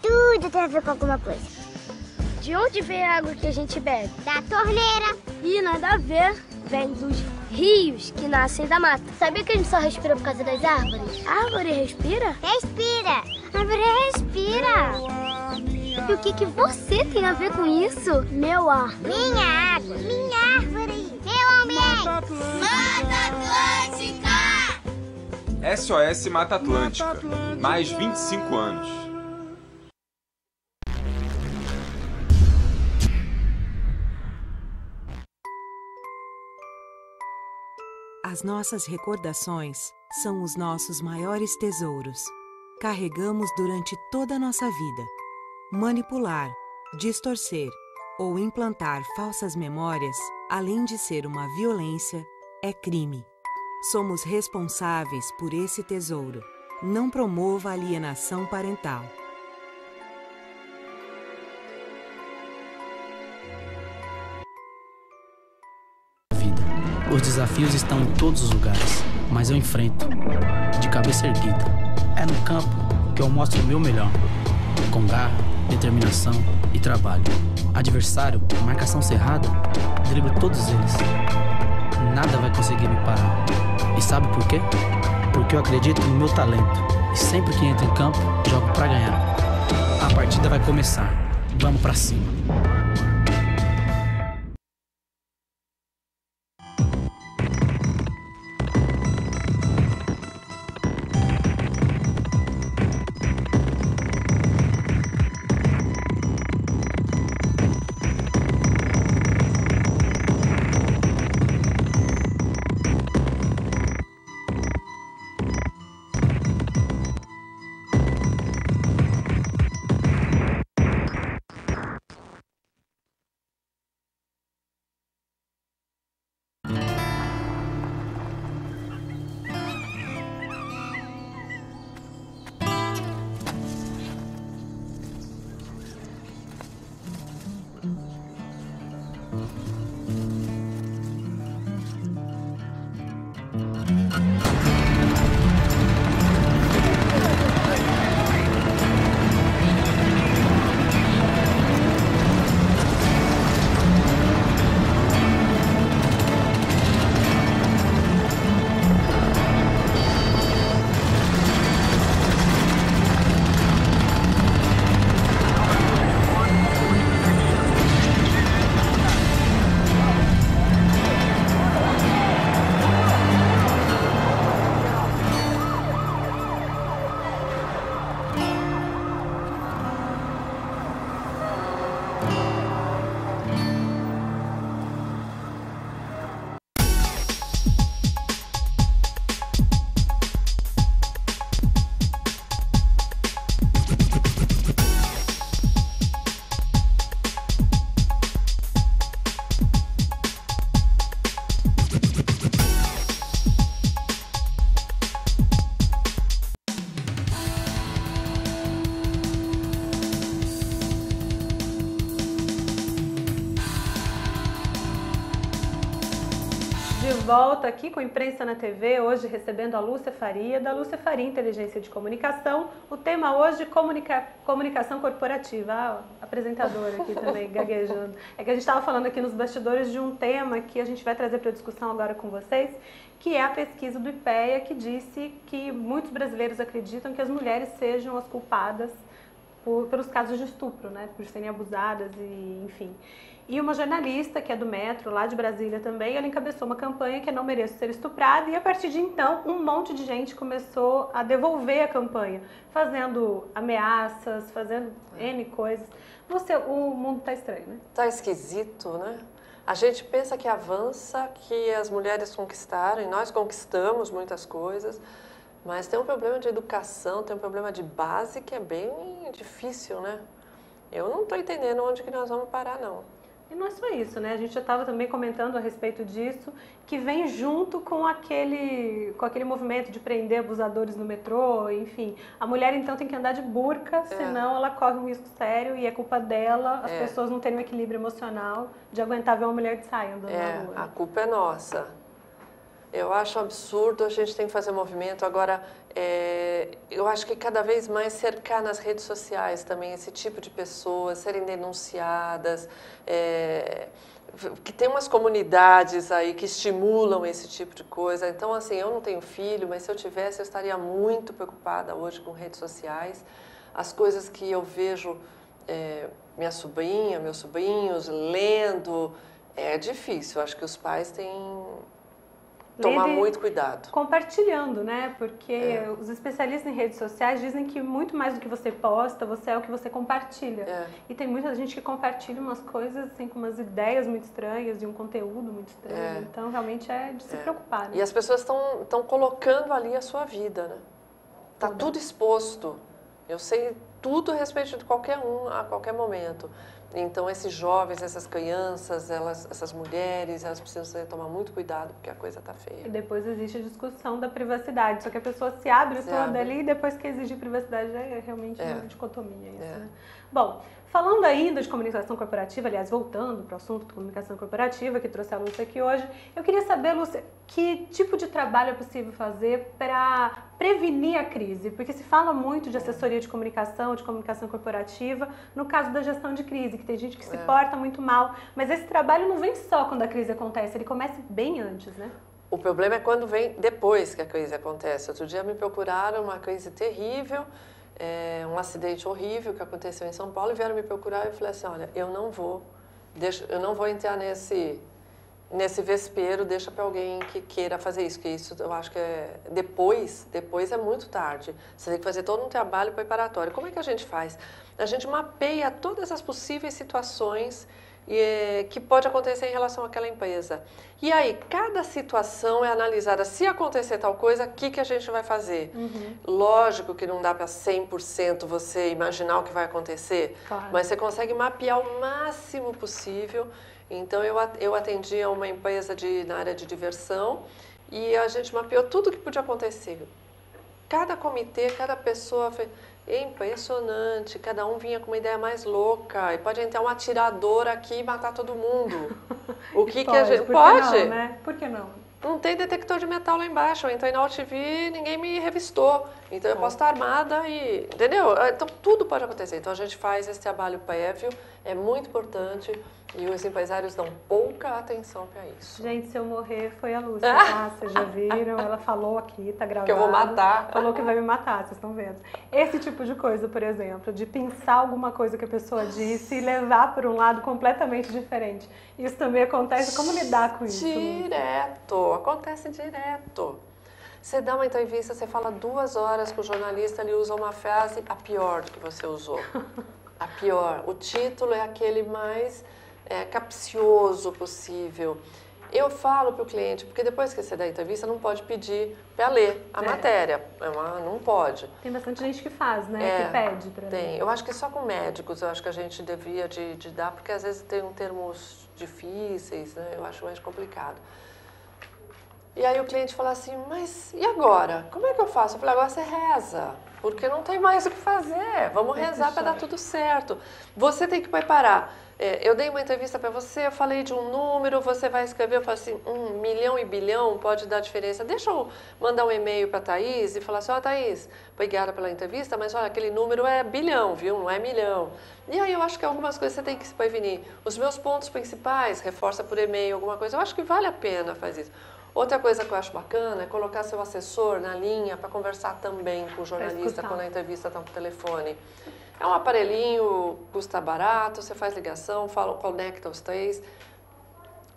Tudo tem a ver com alguma coisa. De onde vem a água que a gente bebe? Da torneira. Ih, nada a ver. Vem dos rios que nascem da mata. Sabia que a gente só respira por causa das árvores? A árvore respira? Respira. A árvore respira. E o que, que você tem a ver com isso? Meu ar. Minha água. Minha árvore. Meu ambiente. Mata Atlântica! SOS Mata Atlântica. Mais 25 anos. As nossas recordações são os nossos maiores tesouros. Carregamos durante toda a nossa vida. Manipular, distorcer ou implantar falsas memórias, além de ser uma violência, é crime. Somos responsáveis por esse tesouro. Não promova alienação parental. Os desafios estão em todos os lugares, mas eu enfrento, de cabeça erguida. É no campo que eu mostro o meu melhor, com garra, determinação e trabalho. Adversário, marcação cerrada, driblo todos eles. Nada vai conseguir me parar. E sabe por quê? Porque eu acredito no meu talento. E sempre que entro em campo, jogo para ganhar. A partida vai começar. Vamos para cima. Volta aqui com Imprensa na TV, hoje recebendo a Lúcia Faria, da Lúcia Faria Inteligência de Comunicação. O tema hoje, comunica... comunicação corporativa. Ah, apresentadora aqui também, gaguejando. É que a gente estava falando aqui nos bastidores de um tema que a gente vai trazer para discussão agora com vocês, que é a pesquisa do IPEA, que disse que muitos brasileiros acreditam que as mulheres sejam as culpadas por, pelos casos de estupro, né? Por serem abusadas e, enfim. E uma jornalista, que é do Metro, lá de Brasília também, ela encabeçou uma campanha que é Não Mereço Ser Estuprada, e a partir de então, um monte de gente começou a devolver a campanha, fazendo ameaças, fazendo N coisas. Você, o mundo tá estranho, né? Tá esquisito, né? A gente pensa que avança, que as mulheres conquistaram, e nós conquistamos muitas coisas, mas tem um problema de educação, tem um problema de base que é bem difícil, né? Eu não estou entendendo onde que nós vamos parar, não. E não é só isso, né? A gente já estava também comentando a respeito disso, que vem junto com aquele, com aquele movimento de prender abusadores no metrô, enfim. A mulher então tem que andar de burca, é. senão ela corre um risco sério e é culpa dela as é. pessoas não terem um equilíbrio emocional de aguentar ver uma mulher de saia andando é, na rua. A culpa é nossa. Eu acho absurdo, a gente tem que fazer movimento. Agora, é, eu acho que cada vez mais cercar nas redes sociais também esse tipo de pessoas, serem denunciadas, é, que tem umas comunidades aí que estimulam esse tipo de coisa. Então, assim, eu não tenho filho, mas se eu tivesse, eu estaria muito preocupada hoje com redes sociais. As coisas que eu vejo é, minha sobrinha, meus sobrinhos lendo, é difícil. Eu acho que os pais têm tomar muito cuidado. Compartilhando, né? Porque é. os especialistas em redes sociais dizem que muito mais do que você posta, você é o que você compartilha. É. E tem muita gente que compartilha umas coisas assim com umas ideias muito estranhas e um conteúdo muito estranho. É. Então realmente é de se é. preocupar. Né? E as pessoas estão colocando ali a sua vida, né? Tá tudo exposto. Eu sei tudo a respeito de qualquer um a qualquer momento. Então, esses jovens, essas crianças, elas, essas mulheres, elas precisam tomar muito cuidado porque a coisa está feia. E depois existe a discussão da privacidade, só que a pessoa se abre se toda abre. ali e depois que exige privacidade é realmente é. uma dicotomia. Isso, é. né? Bom, falando ainda de comunicação corporativa, aliás, voltando para o assunto de comunicação corporativa que trouxe a Lúcia aqui hoje, eu queria saber, Lúcia, que tipo de trabalho é possível fazer para prevenir a crise? Porque se fala muito de assessoria de comunicação, de comunicação corporativa, no caso da gestão de crise, que tem gente que se é. porta muito mal, mas esse trabalho não vem só quando a crise acontece, ele começa bem antes, né? O problema é quando vem depois que a crise acontece. Outro dia me procuraram uma crise terrível, é, um acidente horrível que aconteceu em São Paulo e vieram me procurar e eu falei assim, olha, eu não vou, deixa, eu não vou entrar nesse nesse vespeiro, deixa para alguém que queira fazer isso, que isso eu acho que é depois, depois é muito tarde. Você tem que fazer todo um trabalho preparatório. Como é que a gente faz? A gente mapeia todas as possíveis situações e, que pode acontecer em relação àquela empresa. E aí, cada situação é analisada. Se acontecer tal coisa, o que, que a gente vai fazer? Uhum. Lógico que não dá para 100% você imaginar o que vai acontecer, claro. mas você consegue mapear o máximo possível. Então, eu, eu atendi a uma empresa de, na área de diversão e a gente mapeou tudo o que podia acontecer. Cada comitê, cada pessoa... Fez, impressionante, cada um vinha com uma ideia mais louca. E pode entrar um atirador aqui e matar todo mundo. O que, pode, que a gente. Por pode? Que não, né? Por que não? Não tem detector de metal lá embaixo. Eu entrei na UTV e ninguém me revistou. Então eu posso estar armada e. Entendeu? Então tudo pode acontecer. Então a gente faz esse trabalho prévio, é muito importante. E os empresários dão pouca atenção para isso. Gente, se eu morrer, foi a Lúcia, tá? Vocês já viram? Ela falou aqui, tá gravado. Que eu vou matar. Falou que vai me matar, vocês estão vendo. Esse tipo de coisa, por exemplo, de pensar alguma coisa que a pessoa disse e levar para um lado completamente diferente. Isso também acontece. Como lidar com isso? Direto. Acontece direto. Você dá uma entrevista, você fala duas horas com o jornalista, ele usa uma frase a pior do que você usou. A pior. O título é aquele mais é, capcioso possível. Eu falo para o cliente, porque depois que você dá a entrevista, não pode pedir para ler a é. matéria. É uma, não pode. Tem bastante gente que faz, né? É, que pede para Tem. Eu acho que só com médicos eu acho que a gente devia de, de dar, porque às vezes tem um termos difíceis, né? Eu acho mais complicado. E aí o cliente fala assim, mas e agora? Como é que eu faço? Eu falei, agora você reza, porque não tem mais o que fazer. Vamos rezar para dar tudo certo. Você tem que preparar é, eu dei uma entrevista para você, eu falei de um número, você vai escrever, eu falo assim, um milhão e bilhão pode dar diferença. Deixa eu mandar um e-mail para a Thaís e falar assim, ó oh, Thaís, obrigada pela entrevista, mas olha, aquele número é bilhão, viu? Não é milhão. E aí eu acho que algumas coisas você tem que se prevenir. Os meus pontos principais, reforça por e-mail, alguma coisa, eu acho que vale a pena fazer isso. Outra coisa que eu acho bacana é colocar seu assessor na linha para conversar também com o jornalista quando a entrevista está no telefone. É um aparelhinho, custa barato, você faz ligação, fala, conecta os três.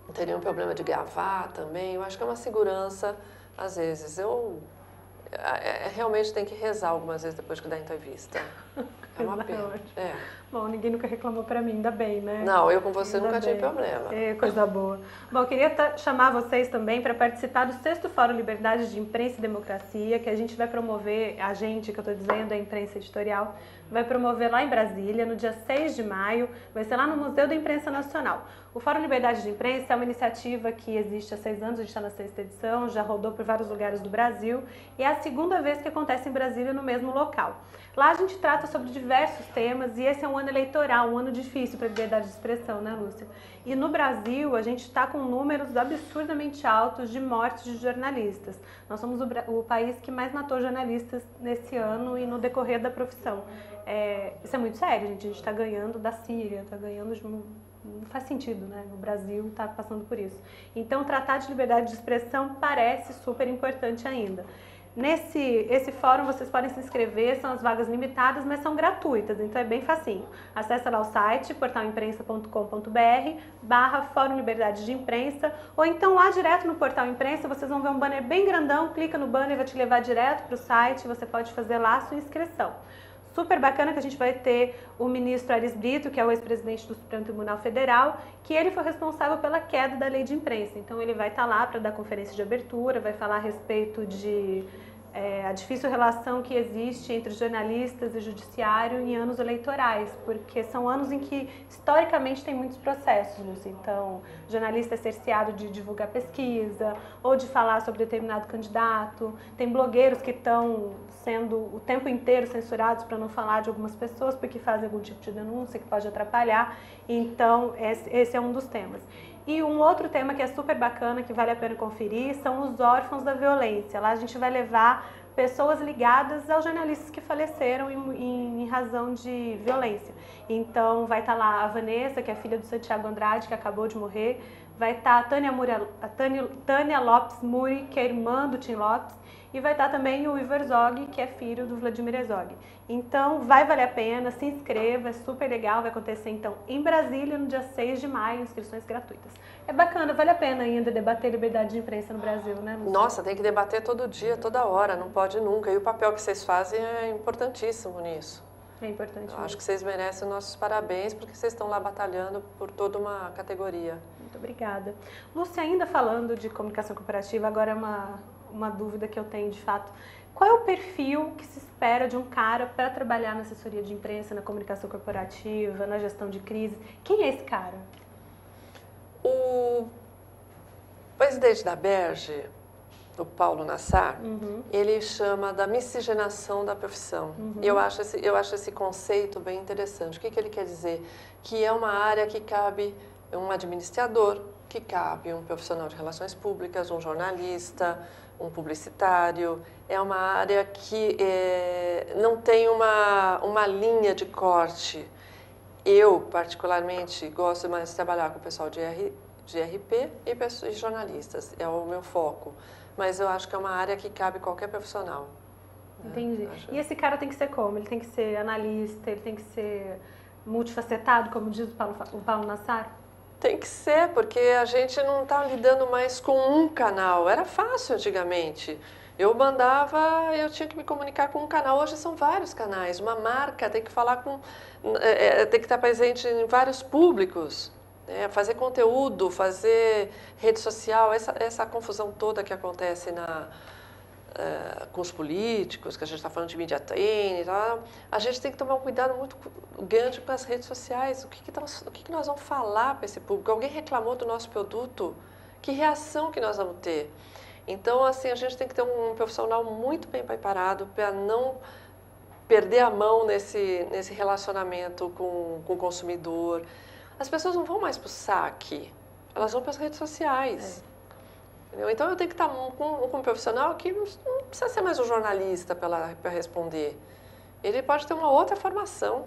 Não tem nenhum problema de gravar também. Eu acho que é uma segurança, às vezes. Eu é, é realmente tem que rezar algumas vezes depois que dá entrevista. É uma pena. É. Bom, ninguém nunca reclamou para mim, ainda bem, né? Não, eu com você ainda nunca bem. tive problema. É, coisa boa. Bom, eu queria chamar vocês também para participar do sexto Fórum Liberdade de Imprensa e Democracia, que a gente vai promover, a gente, que eu estou dizendo, a imprensa editorial, vai promover lá em Brasília, no dia 6 de maio, vai ser lá no Museu da Imprensa Nacional. O Fórum Liberdade de Imprensa é uma iniciativa que existe há seis anos, a gente está na sexta edição, já rodou por vários lugares do Brasil e é a segunda vez que acontece em Brasília no mesmo local. Lá a gente trata sobre diversos temas e esse é um ano eleitoral, um ano difícil para a liberdade de expressão, né, Lúcia? E no Brasil, a gente está com números absurdamente altos de mortes de jornalistas. Nós somos o, o país que mais matou jornalistas nesse ano e no decorrer da profissão. É, isso é muito sério, gente. A gente está ganhando da Síria, está ganhando de não faz sentido, né? O Brasil está passando por isso. Então, tratar de liberdade de expressão parece super importante ainda. Nesse esse fórum vocês podem se inscrever, são as vagas limitadas, mas são gratuitas, então é bem facinho. Acesse lá o site portalimprensa.com.br barra Fórum Liberdade de Imprensa ou então lá direto no Portal Imprensa vocês vão ver um banner bem grandão, clica no banner vai te levar direto para o site, você pode fazer lá a sua inscrição super bacana que a gente vai ter o ministro Aris Brito, que é o ex-presidente do Supremo Tribunal Federal, que ele foi responsável pela queda da lei de imprensa. Então ele vai estar lá para dar conferência de abertura, vai falar a respeito de é, a difícil relação que existe entre jornalistas e judiciário em anos eleitorais, porque são anos em que historicamente tem muitos processos. Então, jornalista é cerceado de divulgar pesquisa ou de falar sobre determinado candidato. Tem blogueiros que estão sendo o tempo inteiro censurados para não falar de algumas pessoas porque fazem algum tipo de denúncia que pode atrapalhar. Então, esse é um dos temas. E um outro tema que é super bacana, que vale a pena conferir, são os órfãos da violência. Lá a gente vai levar pessoas ligadas aos jornalistas que faleceram em, em, em razão de violência. Então vai estar tá lá a Vanessa, que é filha do Santiago Andrade, que acabou de morrer. Vai estar tá a Tânia, a Tânia, Tânia Lopes Muri, que é irmã do Tim Lopes e vai estar também o Iver Zog, que é filho do Vladimir Herzog. Então, vai valer a pena, se inscreva, é super legal, vai acontecer então em Brasília no dia 6 de maio, inscrições gratuitas. É bacana, vale a pena ainda debater liberdade de imprensa no Brasil, né? Lúcia? Nossa, tem que debater todo dia, toda hora, não pode nunca. E o papel que vocês fazem é importantíssimo nisso. É importante. Eu acho que vocês merecem nossos parabéns porque vocês estão lá batalhando por toda uma categoria. Muito obrigada. Lúcia, ainda falando de comunicação cooperativa, agora é uma, uma dúvida que eu tenho de fato. Qual é o perfil que se espera de um cara para trabalhar na assessoria de imprensa, na comunicação corporativa, na gestão de crise? Quem é esse cara? O presidente da Berge, o Paulo Nassar, uhum. ele chama da miscigenação da profissão. Uhum. Eu acho, esse, eu acho esse conceito bem interessante. O que, que ele quer dizer? Que é uma área que cabe um administrador, que cabe um profissional de relações públicas, um jornalista, um publicitário. É uma área que é, não tem uma, uma linha de corte. Eu, particularmente, gosto mais de trabalhar com o pessoal de, R, de RP e, pessoas, jornalistas. É o meu foco. Mas eu acho que é uma área que cabe qualquer profissional. Entendi. É, e esse cara tem que ser como? Ele tem que ser analista, ele tem que ser multifacetado, como diz o Paulo, o Paulo Nassar? Tem que ser, porque a gente não está lidando mais com um canal. Era fácil antigamente. Eu mandava, eu tinha que me comunicar com um canal. Hoje são vários canais. Uma marca tem que falar com, é, é tem que estar presente em vários públicos. É, fazer conteúdo, fazer rede social, essa, essa confusão toda que acontece na, uh, com os políticos, que a gente está falando de media training a gente tem que tomar um cuidado muito grande com as redes sociais. O que, que, nós, o que, que nós vamos falar para esse público? Alguém reclamou do nosso produto? Que reação que nós vamos ter? Então, assim, a gente tem que ter um profissional muito bem preparado para não perder a mão nesse, nesse relacionamento com, com o consumidor. As pessoas não vão mais para o saque, elas vão para as redes sociais. É. Entendeu? Então eu tenho que estar com, com um profissional que não, precisa ser mais um jornalista para responder. Ele pode ter uma outra formação.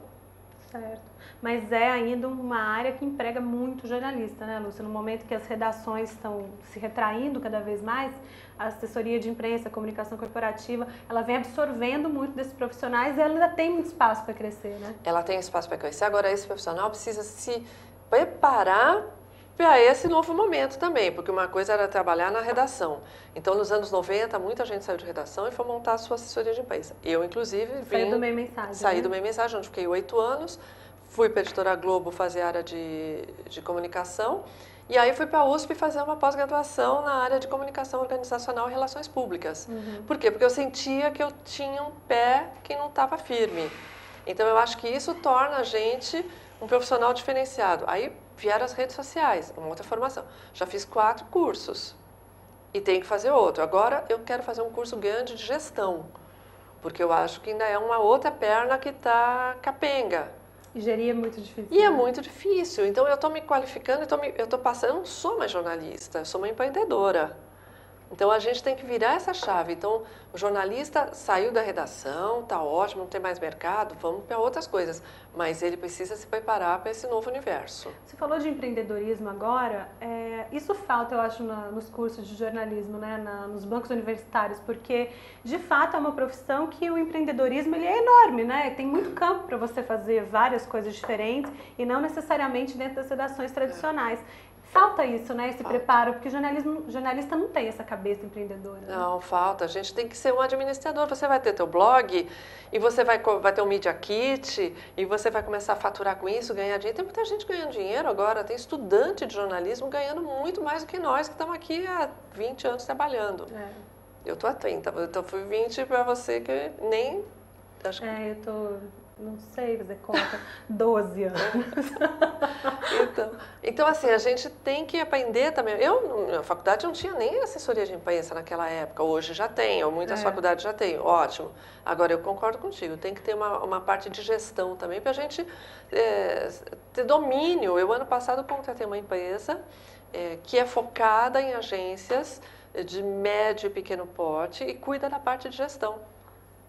Certo. Mas é ainda uma área que emprega muito jornalista, né, Lúcia? No momento que as redações estão se retraindo cada vez mais, a assessoria de imprensa, a comunicação corporativa, ela vem absorvendo muito desses profissionais e ela ainda tem muito espaço para crescer, né? Ela tem espaço para crescer. Agora, esse profissional precisa se preparar para esse novo momento também, porque uma coisa era trabalhar na redação. Então, nos anos 90, muita gente saiu de redação e foi montar a sua assessoria de imprensa. Eu, inclusive, vim... Saí do meio mensagem. Saí né? do meio mensagem, onde fiquei oito anos. Fui para a Editora Globo fazer área de, de comunicação. E aí fui para a USP fazer uma pós-graduação na área de comunicação organizacional e relações públicas. Uhum. Por quê? Porque eu sentia que eu tinha um pé que não estava firme. Então, eu acho que isso torna a gente um profissional diferenciado. Aí vieram as redes sociais, uma outra formação. Já fiz quatro cursos e tenho que fazer outro. Agora eu quero fazer um curso grande de gestão, porque eu acho que ainda é uma outra perna que está capenga. E gerir é muito difícil. E é né? muito difícil. Então eu estou me qualificando, eu estou passando, eu não sou mais jornalista, eu sou uma empreendedora. Então a gente tem que virar essa chave. Então o jornalista saiu da redação, tá ótimo, não tem mais mercado, vamos para outras coisas. Mas ele precisa se preparar para esse novo universo. Você falou de empreendedorismo agora. é, isso falta, eu acho, na- nos cursos de jornalismo, né, na- nos bancos universitários, porque de fato é uma profissão que o empreendedorismo ele é enorme, né? Tem muito campo para você fazer várias coisas diferentes e não necessariamente dentro das redações tradicionais. Falta isso, né? Esse preparo, porque o jornalismo, jornalista não tem essa cabeça empreendedora. né? Não, falta. A gente tem que ser um administrador. Você vai ter teu blog e você vai, vai ter um Media Kit e você vai começar a faturar com isso, ganhar dinheiro. Tem muita gente ganhando dinheiro agora. Tem estudante de jornalismo ganhando muito mais do que nós que estamos aqui há 20 anos trabalhando. É. Eu tô há 30, então fui 20 para você que nem... Acho que É, eu tô, não sei fazer conta, 12 anos. Então, então, assim, a gente tem que aprender também. Eu, na faculdade, não tinha nem assessoria de imprensa naquela época. Hoje já tem, ou muitas É. faculdades já tem. Ótimo. Agora, eu concordo contigo. Tem que ter uma, uma parte de gestão também para a gente é, ter domínio. Eu, ano passado, contratei uma empresa é, que é focada em agências de médio e pequeno porte e cuida da parte de gestão.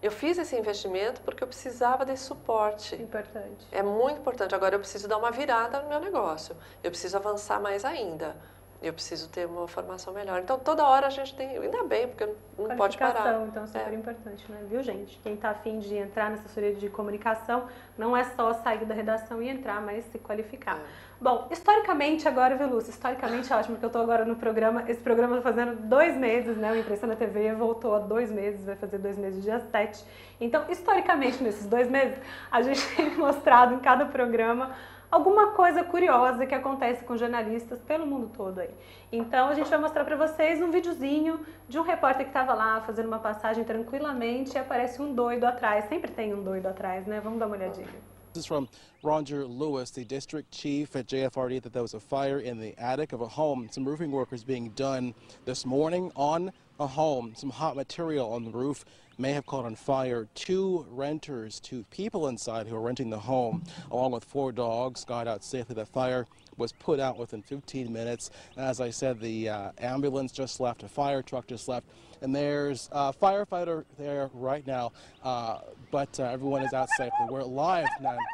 Eu fiz esse investimento porque eu precisava desse suporte. Importante. É muito importante. Agora eu preciso dar uma virada no meu negócio. Eu preciso avançar mais ainda. Eu preciso ter uma formação melhor. Então toda hora a gente tem, ainda bem, porque não pode parar. Então, super importante, né? Viu, gente? Quem está afim de entrar na assessoria de comunicação, não é só sair da redação e entrar, mas se qualificar. Bom, historicamente agora, viu, Lúcia? Historicamente é ótimo, porque eu estou agora no programa, esse programa está fazendo dois meses, né? O Impressão na TV voltou há dois meses, vai fazer dois meses dia 7. Então, historicamente, nesses dois meses, a gente tem mostrado em cada programa alguma coisa curiosa que acontece com jornalistas pelo mundo todo aí. Então a gente vai mostrar para vocês um videozinho de um repórter que estava lá fazendo uma passagem tranquilamente e aparece um doido atrás. Sempre tem um doido atrás, né? Vamos dar uma olhadinha. This is from Roger Lewis, the district chief at JFRD, that there was a fire in the attic of a home. Some roofing work is being done this morning on a home. Some hot material on the roof may have caught on fire. Two renters, two people inside who are renting the home, along with four dogs, got out safely. The fire was put out within 15 minutes. As I said, the uh, ambulance just left, a fire truck just left, and there's a firefighter there right now, uh, but uh, everyone is out safely. We're live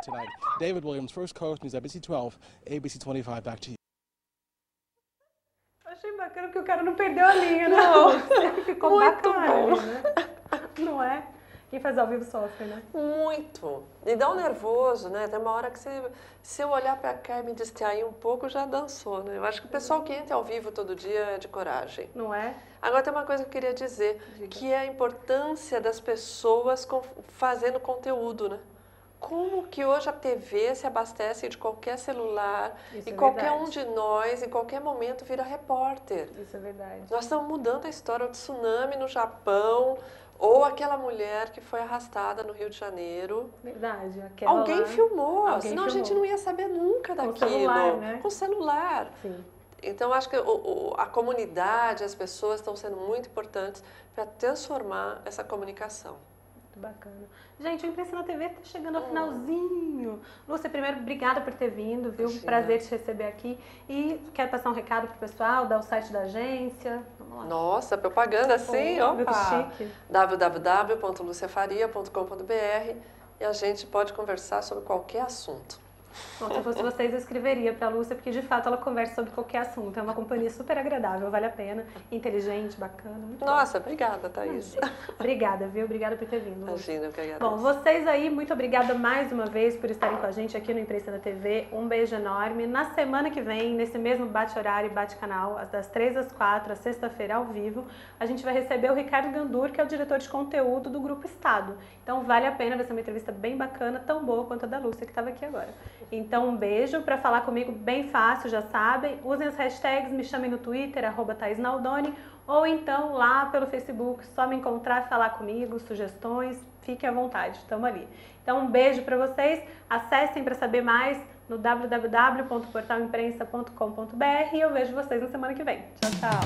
tonight. David Williams, First Coast News, ABC 12, ABC 25, back to you. Achei bacana que o cara não perdeu a linha, né? Não. Ficou Muito bacana, bom. ali, né? Não é? Quem faz ao vivo sofre, né? Muito. E dá um nervoso, né? Tem uma hora que você, se eu olhar para cá e me distrair um pouco, já dançou, né? Eu acho que o pessoal que entra ao vivo todo dia é de coragem. Não é? Agora tem uma coisa que eu queria dizer, que é a importância das pessoas com- fazendo conteúdo, né? Como que hoje a TV se abastece de qualquer celular Isso e é qualquer verdade. um de nós, em qualquer momento, vira repórter. Isso é verdade. Nós estamos mudando a história do tsunami no Japão, ou aquela mulher que foi arrastada no Rio de Janeiro. Verdade. aquela Alguém lá- filmou, Alguém senão a gente filmou. não ia saber nunca Com daquilo. celular, né? Com celular. Sim. Então, acho que o- o- a comunidade, as pessoas estão sendo muito importantes para transformar essa comunicação. Muito bacana. Gente, o Impressão na TV tá chegando ao Hum. finalzinho. Lúcia, primeiro, obrigada por ter vindo, viu? Imagina. Prazer te receber aqui. E quer passar um recado pro pessoal, dar o site da agência? Vamos lá. Nossa, propaganda assim, ó. www.luciafaria.com.br e a gente pode conversar sobre qualquer assunto. Bom, se eu fosse vocês, eu escreveria pra Lúcia, porque de fato ela conversa sobre qualquer assunto. É uma companhia super agradável, vale a pena. Inteligente, bacana. Muito bom. Nossa, obrigada, Thaís. Obrigada, viu? Obrigada por ter vindo. Imagina, eu que agradeço. Bom, vocês aí, muito obrigada mais uma vez por estarem com a gente aqui no Imprensa da TV. Um beijo enorme. Na semana que vem, nesse mesmo bate-horário e bate-canal, das 3 às 4, a sexta-feira ao vivo, a gente vai receber o Ricardo Gandur, que é o diretor de conteúdo do Grupo Estado. Então vale a pena, vai ser uma entrevista bem bacana, tão boa quanto a da Lúcia, que estava aqui agora. Então um beijo, para falar comigo bem fácil, já sabem. Usem as hashtags, me chamem no Twitter, arroba Naldoni, ou então lá pelo Facebook, só me encontrar, falar comigo, sugestões, fiquem à vontade, estamos ali. Então um beijo para vocês, acessem para saber mais no www.portalimprensa.com.br e eu vejo vocês na semana que vem. Tchau, tchau!